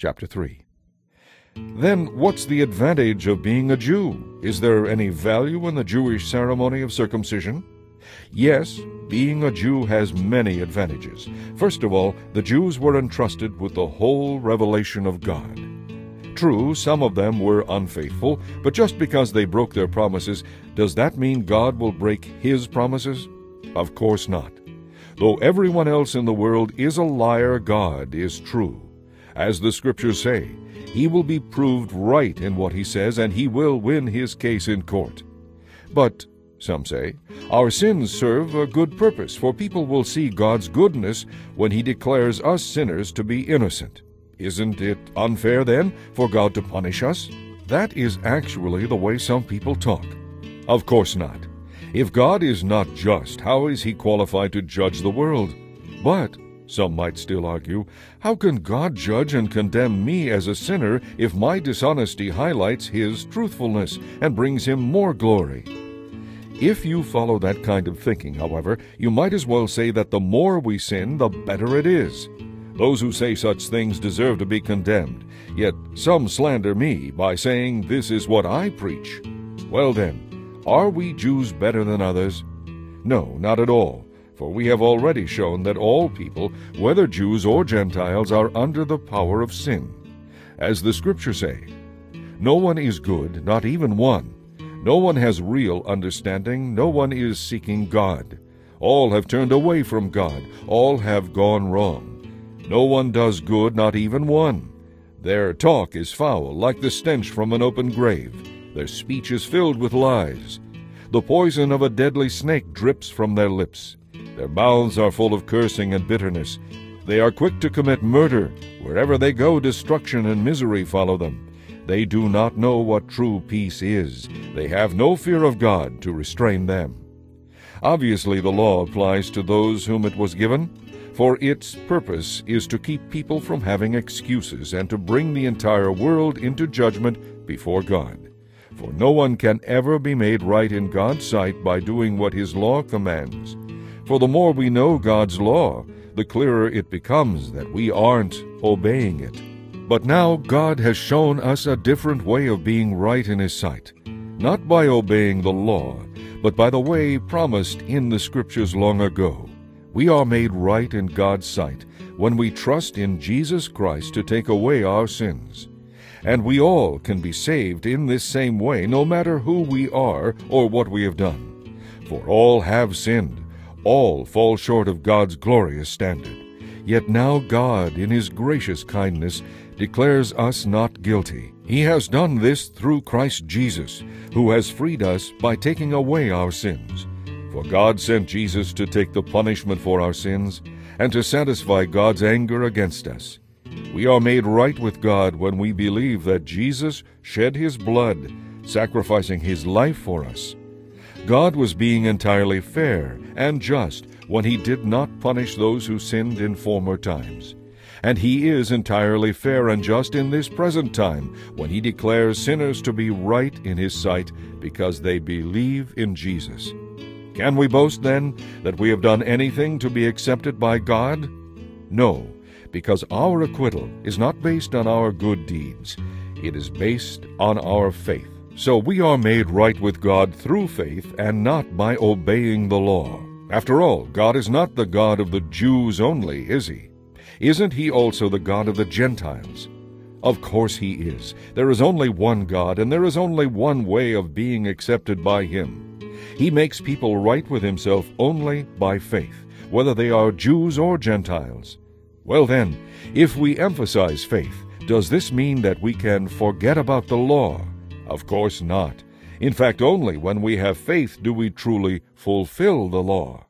chapter 3. Then what's the advantage of being a Jew? Is there any value in the Jewish ceremony of circumcision? Yes, being a Jew has many advantages. First of all, the Jews were entrusted with the whole revelation of God. True, some of them were unfaithful, but just because they broke their promises, does that mean God will break His promises? Of course not. Though everyone else in the world is a liar, God is true. As the Scriptures say, He will be proved right in what He says, and He will win His case in court. But, some say, our sins serve a good purpose, for people will see God's goodness when He declares us sinners to be innocent. Isn't it unfair, then, for God to punish us? That is actually the way some people talk. Of course not. If God is not just, how is he qualified to judge the world? But, some might still argue, how can God judge and condemn me as a sinner if my dishonesty highlights his truthfulness and brings him more glory? If you follow that kind of thinking, however, you might as well say that the more we sin, the better it is. Those who say such things deserve to be condemned, yet some slander me by saying this is what I preach. Well then, are we Jews better than others? No, not at all, for we have already shown that all people, whether Jews or Gentiles, are under the power of sin. As the Scriptures say, No one is good, not even one. No one has real understanding, no one is seeking God. All have turned away from God, all have gone wrong. No one does good, not even one. Their talk is foul, like the stench from an open grave. Their speech is filled with lies. The poison of a deadly snake drips from their lips. Their mouths are full of cursing and bitterness. They are quick to commit murder. Wherever they go, destruction and misery follow them. They do not know what true peace is. They have no fear of God to restrain them. Obviously, the law applies to those whom it was given for its purpose is to keep people from having excuses and to bring the entire world into judgment before God. For no one can ever be made right in God's sight by doing what His law commands. For the more we know God's law, the clearer it becomes that we aren't obeying it. But now God has shown us a different way of being right in His sight, not by obeying the law, but by the way promised in the Scriptures long ago. We are made right in God's sight when we trust in Jesus Christ to take away our sins. And we all can be saved in this same way, no matter who we are or what we have done. For all have sinned, all fall short of God's glorious standard. Yet now God, in His gracious kindness, declares us not guilty. He has done this through Christ Jesus, who has freed us by taking away our sins. For God sent Jesus to take the punishment for our sins and to satisfy God's anger against us. We are made right with God when we believe that Jesus shed his blood, sacrificing his life for us. God was being entirely fair and just when he did not punish those who sinned in former times. And he is entirely fair and just in this present time when he declares sinners to be right in his sight because they believe in Jesus. Can we boast, then, that we have done anything to be accepted by God? No, because our acquittal is not based on our good deeds. It is based on our faith. So we are made right with God through faith and not by obeying the law. After all, God is not the God of the Jews only, is he? Isn't he also the God of the Gentiles? Of course he is. There is only one God, and there is only one way of being accepted by him. He makes people right with himself only by faith, whether they are Jews or Gentiles. Well then, if we emphasize faith, does this mean that we can forget about the law? Of course not. In fact, only when we have faith do we truly fulfill the law.